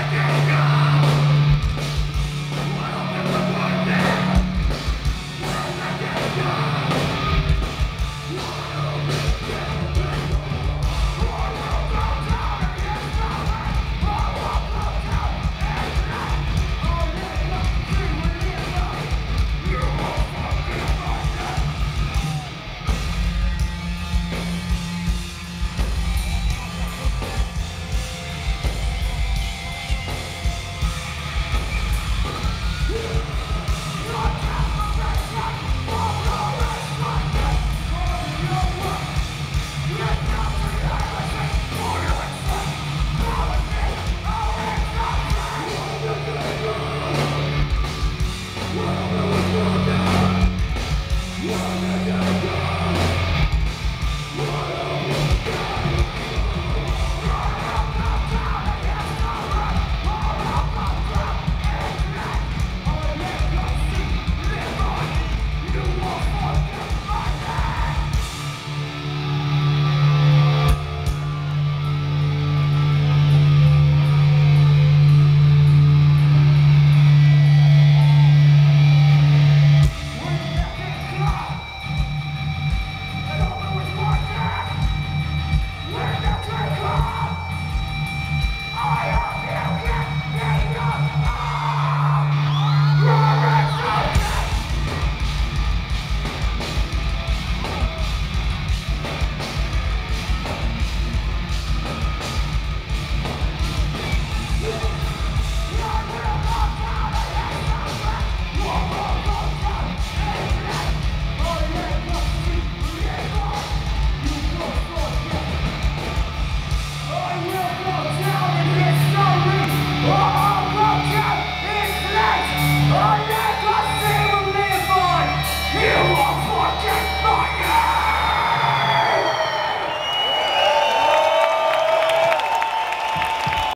Tactics!